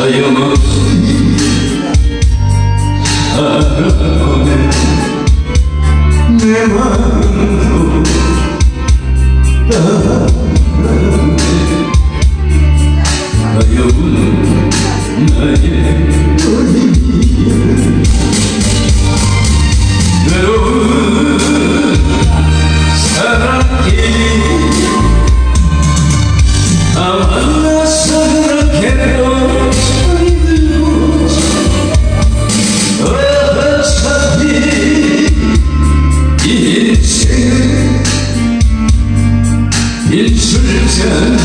I am a 일술잔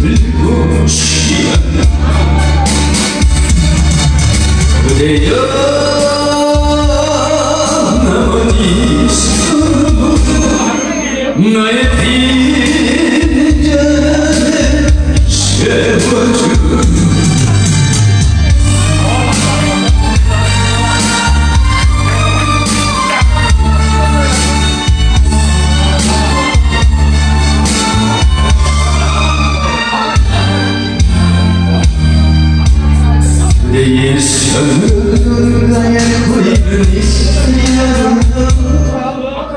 들고 시간 그대여 Değilsen Gayet koyun istiyorum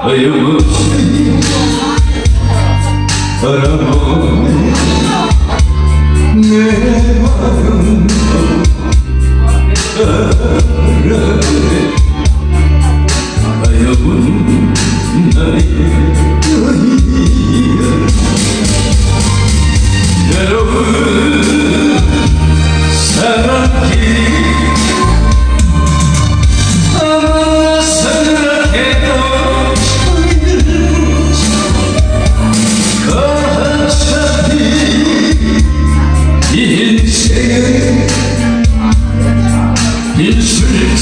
Ayımı Aramam Ne? Varım Ayımın Bir